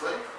See?